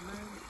Amen.